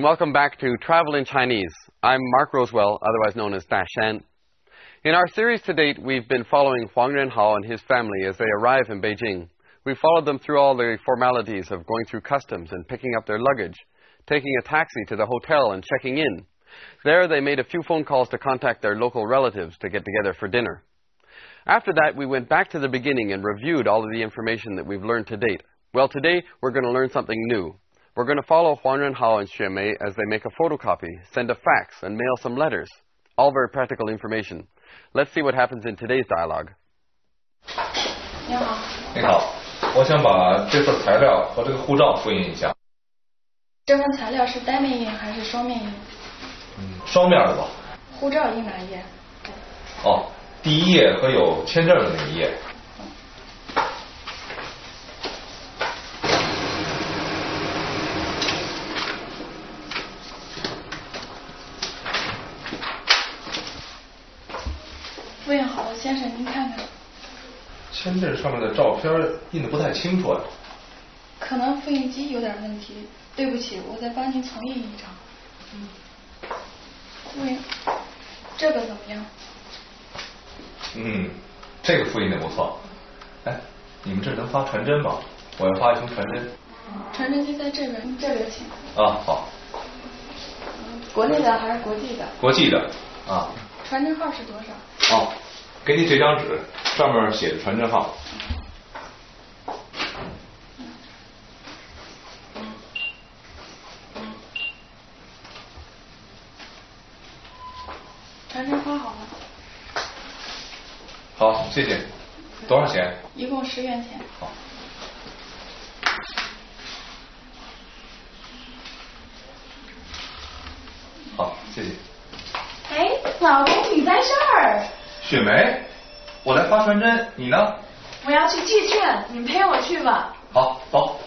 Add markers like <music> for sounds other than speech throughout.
and welcome back to Travel in Chinese. I'm Mark Rowswell, otherwise known as Da Shan. In our series to date, we've been following Huang Renhao and his family as they arrive in Beijing. We followed them through all the formalities of going through customs and picking up their luggage, taking a taxi to the hotel and checking in. There, they made a few phone calls to contact their local relatives to get together for dinner. After that, we went back to the beginning and reviewed all of the information that we've learned to date. Well, today, we're going to learn something new. We're going to follow Huang Renhao and Xue Mei as they make a photocopy, send a fax, and mail some letters. All very practical information. Let's see what happens in today's dialogue. 你好。你好，我想把这份材料和这个护照复印一下。这份材料是单面印还是双面印？嗯，双面的吧。护照印哪一页？哦，第一页和有签证的那一页。先生您看看，签证上面的照片印的不太清楚啊。可能复印机有点问题，对不起，我再帮您重印一张。嗯，复印，这个怎么样？嗯，这个复印的不错。哎，你们这能发传真吗？我要发一封传真。传真机在这边，这边请。啊，好，国内的还是国际的？国际的啊。传真号是多少？哦，给你这张纸，上面写着传真号。传真发好了，好，谢谢。多少钱？一共十元钱。好。好，谢谢。哎，老公你在这儿？雪梅，我来发传真，你呢？我要去寄券，你陪我去吧。好，走。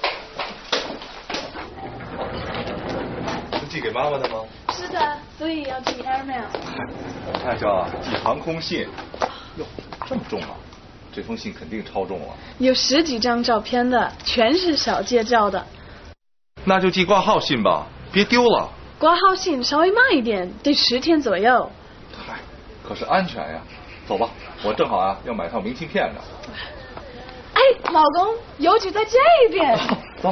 是寄给妈妈的吗？是的，所以要寄 airmail。我看叫啊，寄航空信。哟，这么重啊！这封信肯定超重了。有十几张照片的，全是小介照的。那就寄挂号信吧，别丢了。挂号信稍微慢一点，得十天左右。嗨，可是安全呀。走吧，我正好啊要买套明信片呢。哎，老公，邮局在这边。走。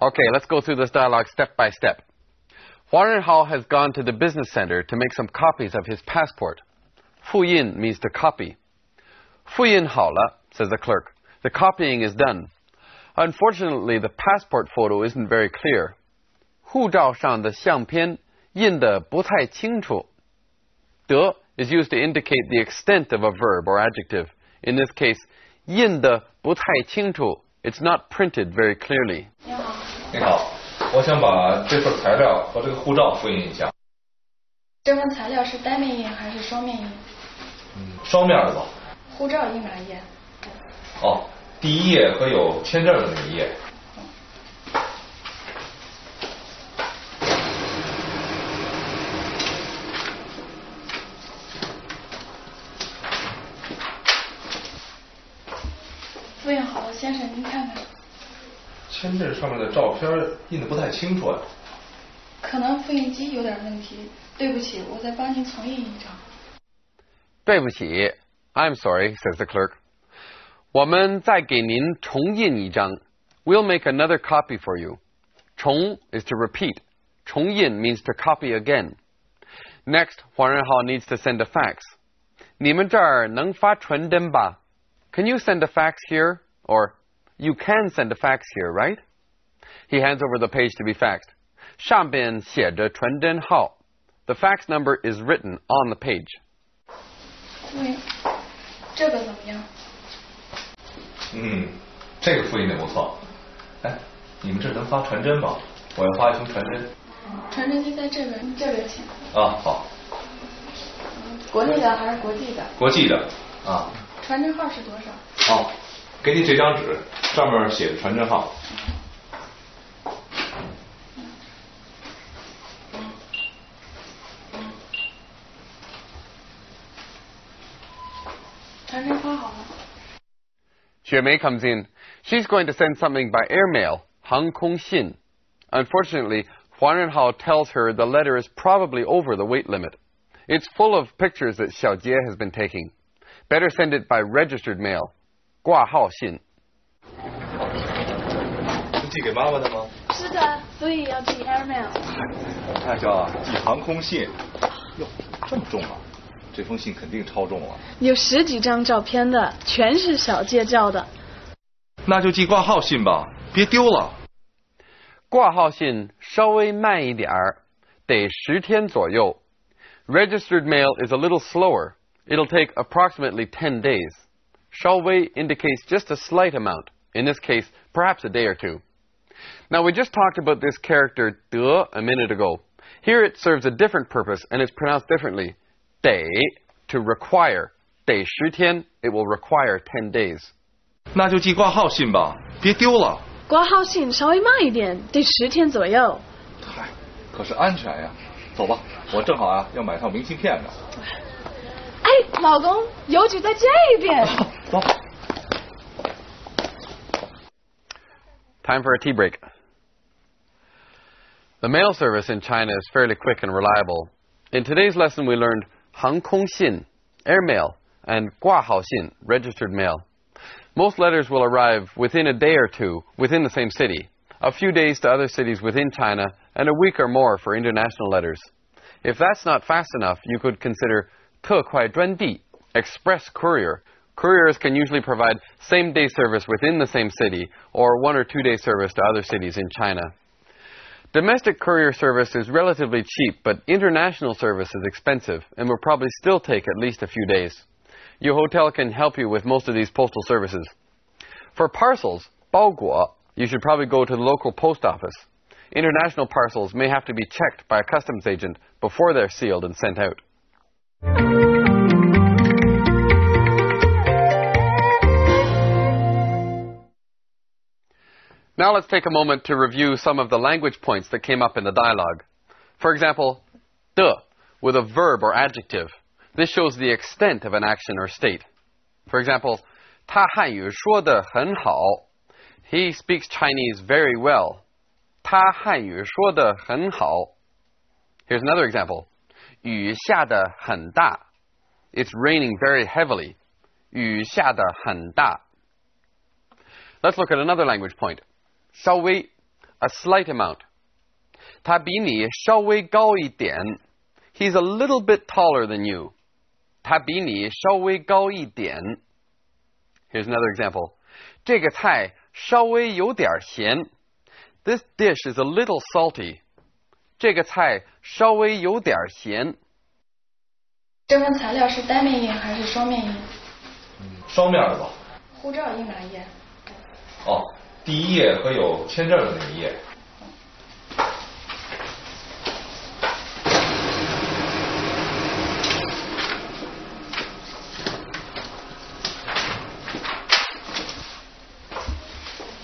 Okay, <laughs> let's go through this dialogue step by step. Huang Renhao has gone to the business center to make some copies of his passport. Fu Yin means to copy. Fu Yin Hao says the clerk. The copying is done. Unfortunately, the passport photo isn't very clear. 护照上的相片印得不太清楚。的 is used to indicate the extent of a verb or adjective. In this case, 印得不太清楚 it's not printed very clearly. 你好，你好，我想把这份材料和这个护照复印一下，这份材料是单面印还是双面印？双面的吧。护照印哪一页？哦， 第一页和有签证的那一页。复印好了，先生您看看，签证上面的照片印的不太清楚啊。可能复印机有点问题，对不起，我再帮您重印一张。对不起, I'm sorry, says the clerk. 我们再给您重印一张. We'll make another copy for you. 重 is to repeat. 重印 means to copy again. Next, Huang Renhao needs to send a fax. 你们这儿能发传真吧? Can you send a fax here? Or, you can send a fax here, right? He hands over the page to be faxed. 上边写着传真号. The fax number is written on the page. 复印，这个怎么样？ 嗯，这个复印的不错。哎，你们这能发传真吗？我要发一封传真。传真机在这边，这边请。啊，好，国内的还是国际的？国际的啊。传真号是多少？哦，给你这张纸，上面写着传真号。Jue comes in. She's going to send something by airmail, Hang Kong Xin. Unfortunately, Huang Renhao tells her the letter is probably over the weight limit. It's full of pictures that Xiao Jie has been taking. Better send it by registered mail, Gua Hao Xin. 寄给妈妈的吗？是的，所以要寄 airmail。看这寄航空信，哟，这么重啊！<laughs> 这封信肯定超重了。有十几张照片的，全是小介照的。那就寄挂号信吧，别丢了。挂号信稍微慢一点儿，得十天左右。Registered mail is a little slower. It'll take approximately 10 days. 稍微 indicates just a slight amount. In this case, perhaps a day or two. Now, we just talked about this character 得 a minute ago. Here it serves a different purpose and it's pronounced differently. 得 to require. 得十天 it will require 10 days. 那就寄挂号信吧，别丢了。挂号信稍微慢一点，得十天左右。嗨，可是安全呀。走吧，我正好啊要买套明信片呢。哎，老公，邮局在这边。走。 Time <laughs> for a tea break. The mail service in China is fairly quick and reliable. In today's lesson, we learned 航空信, airmail, and 挂号信, registered mail. Most letters will arrive within a day or two within the same city, a few days to other cities within China, and a week or more for international letters. If that's not fast enough, you could consider 特快专递, express courier. Couriers can usually provide same day service within the same city or one or two day service to other cities in China. Domestic courier service is relatively cheap, but international service is expensive and will probably still take at least a few days. Your hotel can help you with most of these postal services. For parcels, 包裹, you should probably go to the local post office. International parcels may have to be checked by a customs agent before they're sealed and sent out. Now let's take a moment to review some of the language points that came up in the dialogue. For example, 的 with a verb or adjective. This shows the extent of an action or state. For example, 他汉语说得很好. He speaks Chinese very well. 他汉语说得很好. Here's another example. 雨下得很大. It's raining very heavily. 雨下得很大. Let's look at another language point. 稍微 a slight amount. 他比你稍微高一点. He's a little bit taller than you. 他比你稍微高一点. Here's another example. 这个菜稍微有点咸. This dish is a little salty. 这个菜稍微有点咸。这份材料是单面印还是双面印？双面的吧。护照印哪一页？哦， 第一页和有签证的那一页。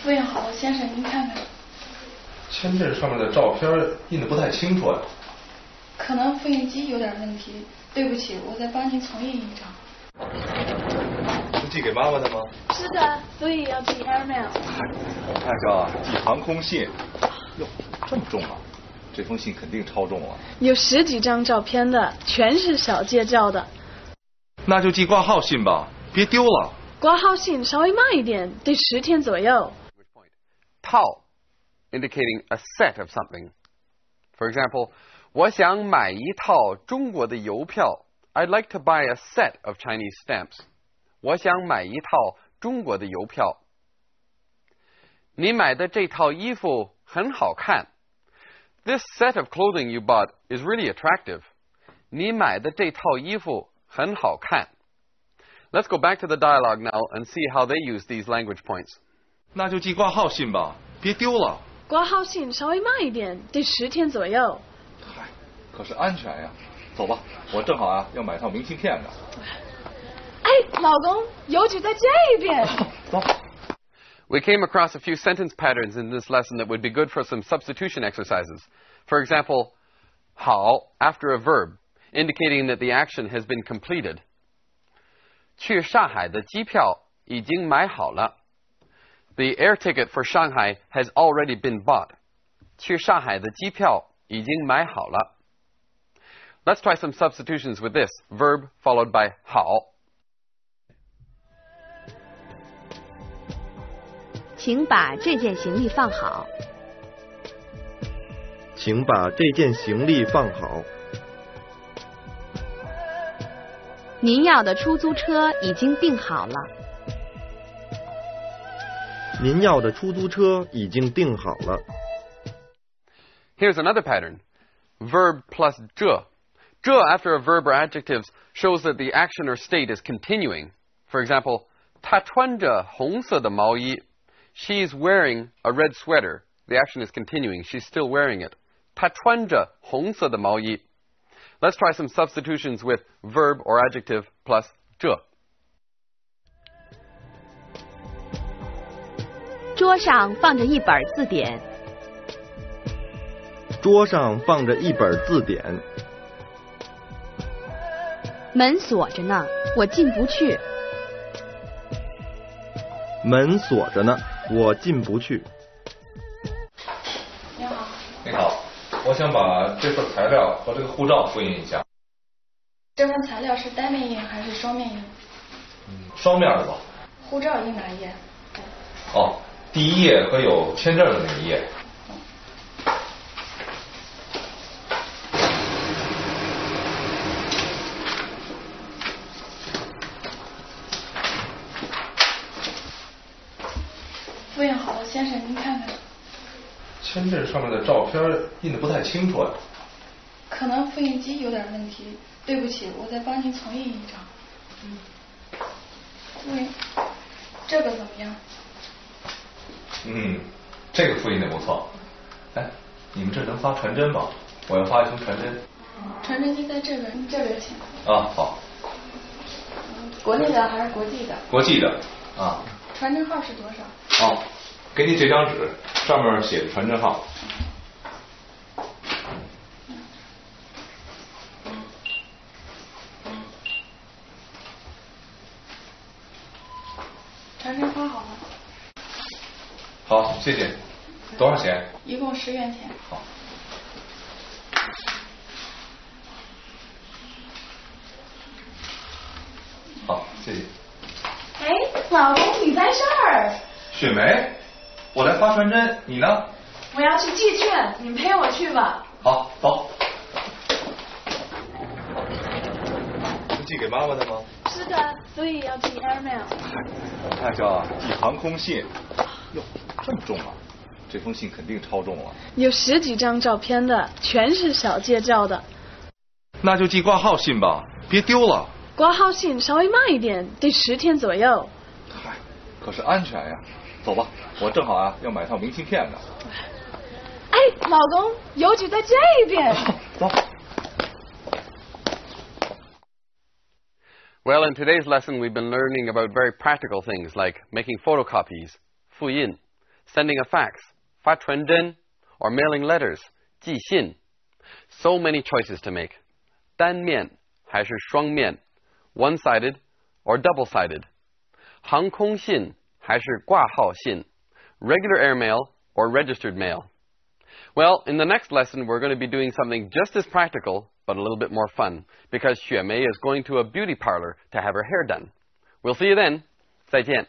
复印好了，先生您看看。签证上面的照片印的不太清楚呀。可能复印机有点问题，对不起，我再帮您重印一张。是寄给妈妈的吗？是的，所以要寄 airmail。那叫寄航空信。哟，这么重啊！这封信肯定超重了。有十几张照片的，全是小介照的。那就寄挂号信吧，别丢了。挂号信稍微慢一点，得十天左右。套 indicating a set of something. For example, 我想买一套中国的邮票. I'd like to buy a set of Chinese stamps. 我想买一套中国的邮票。你买的这套衣服很好看。This set of clothing you bought is really attractive. 你买的这套衣服很好看。Let's go back to the dialogue now and see how they use these language points. 那就寄挂号信吧，别丢了。挂号信稍微慢一点，得十天左右。嗨，可是安全呀。走吧，我正好啊要买套明信片呢。 哎，老公，邮局在这边。走。 <laughs> We came across a few sentence patterns in this lesson that would be good for some substitution exercises. For example, 好 after a verb, indicating that the action has been completed. 去上海的机票已经买好了。 The air ticket for Shanghai has already been bought. 去上海的机票已经买好了。Let's try some substitutions with this verb followed by 好。 请把这件行李放好。请把这件行李放好。您要的出租车已经订好了。您要的出租车已经订好了。Here's another pattern. Verb plus 这。这 after a verb or adjectives shows that the action or state is continuing. For example, 他穿着红色的毛衣。She's wearing a red sweater. The action is continuing. She's still wearing it. 她穿着红色的毛衣。Let's try some substitutions with verb or adjective plus 这。桌上放着一本字典。桌上放着一本字典。门锁着呢，我进不去。门锁着呢， 我进不去。你好。你好，我想把这份材料和这个护照复印一下。这份材料是单面印还是双面印？嗯，双面的吧。护照印哪一页？哦，第一页和有签证的那一页。复印好了，先生您看看。上面的照片印的不太清楚啊。可能复印机有点问题，对不起，我再帮您重印一张。嗯。这个怎么样？嗯，这个复印的不错。哎，你们这能发传真吗？我要发一封传真。传真机在这边，这边请。啊，好。国内的还是国际的？国际的。啊。传真号是多少？哦，给你这张纸，上面写着传真号。传真发好了。好，谢谢。多少钱？一共十元钱。好。好，谢谢。哎，老公，你在这儿？雪梅，我来发传真，你呢？我要去寄券，你陪我去吧。好，走。是寄给妈妈的吗？是的，所以要寄 airmail。我看叫寄航空信。哟，这么重啊！这封信肯定超重了。有十几张照片的，全是小介照的。那就寄挂号信吧，别丢了。挂号信稍微慢一点，得十天左右。嗨，可是安全呀。走吧，我正好啊要买套明信片呢。哎，老公，邮局在这边。走。 Well, in today's lesson, we've been learning about very practical things like making photocopies, 复印, sending a fax, 发传真, or mailing letters, 寄信. So many choices to make. 单面还是双面, one-sided or double-sided. 航空信 还是挂号信, regular airmail or registered mail. Well, in the next lesson, we're going to be doing something just as practical, but a little bit more fun, because Xue Mei is going to a beauty parlor to have her hair done. We'll see you then. 再见。